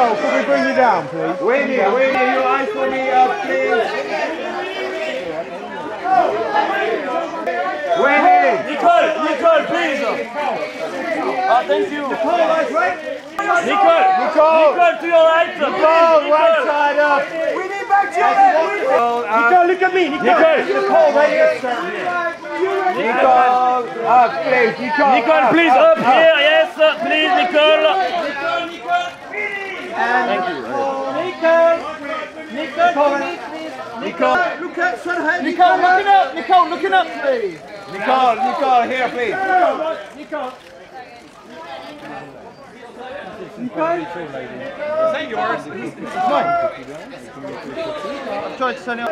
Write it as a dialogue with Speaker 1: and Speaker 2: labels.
Speaker 1: Nicole, can we bring you down, please?
Speaker 2: Winnie, Winnie, you answer me up, please. Winnie!
Speaker 3: Nicole, Nicole, please. Ah, thank you.
Speaker 2: Nicole, that's right.
Speaker 3: Nicole,
Speaker 1: Nicole.
Speaker 3: Nicole, to your right.
Speaker 1: Nicole,
Speaker 3: Please,
Speaker 1: right side up.
Speaker 2: We need back Jimmy! Nicole, up.
Speaker 1: Nicole, look at me, Nicole.
Speaker 3: Nicole.
Speaker 1: Nicole, right here, sir.
Speaker 2: Nicole, up, please. Nicole,
Speaker 3: Nicole,
Speaker 2: up,
Speaker 3: please, up here. Yes, please, Nicole.
Speaker 1: Thank you.
Speaker 2: Nicole, Nicole, look at son, hey,
Speaker 1: Nicole, looking up. Nicole, looking up, please.
Speaker 2: Nicole, Nicole, here, please.
Speaker 1: Nicole.
Speaker 3: Is that yours?
Speaker 1: I'm trying to turn it